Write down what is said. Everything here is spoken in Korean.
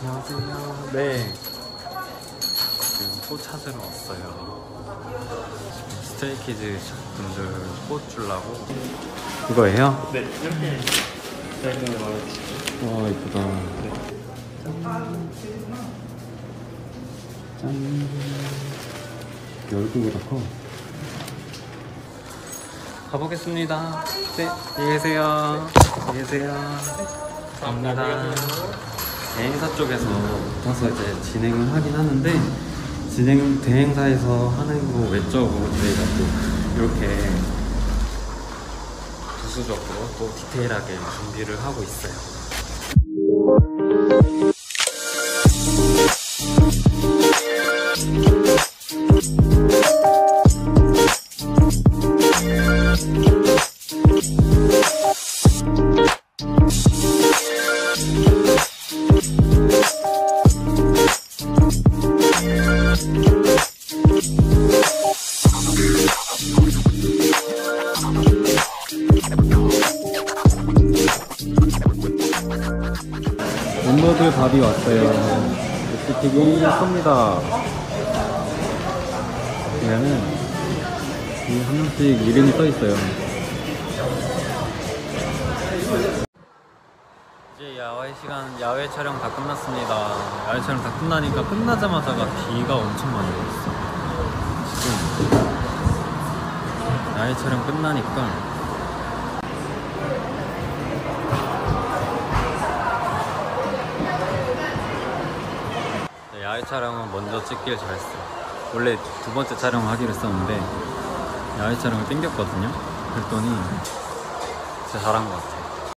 안녕하세요. 네. 지금 꽃 찾으러 왔어요. Stray Kids 분들 꽃 주려고. 이거예요? 네, 이렇게 사이즈는 마음에 드시죠? 와, 이쁘다. 네. 짠. 짠. 얼굴보다 커. 가보겠습니다. 네, 안녕히 계세요. 안녕히 계세요. 감사합니다. 대행사 쪽에서 붙어서 이제 진행을 하긴 하는데 진행 대행사에서 하는 거 외적으로 저희가 또 이렇게 부수적으로 또 디테일하게 준비를 하고 있어요. 멤버들 밥이 왔어요. STV 쏩니다. 그러면은 이 한 명씩 이름이 써 있어요. 시간 야외 촬영 다 끝났습니다. 야외 촬영 다 끝나니까 끝나자마자가 비가 엄청 많이 왔어. 지금 야외 촬영 끝나니까 네, 야외 촬영은 먼저 찍길 잘했어. 원래 두 번째 촬영 하기로 했었는데 야외 촬영을 땡겼거든요. 그랬더니 진짜 잘한 것 같아.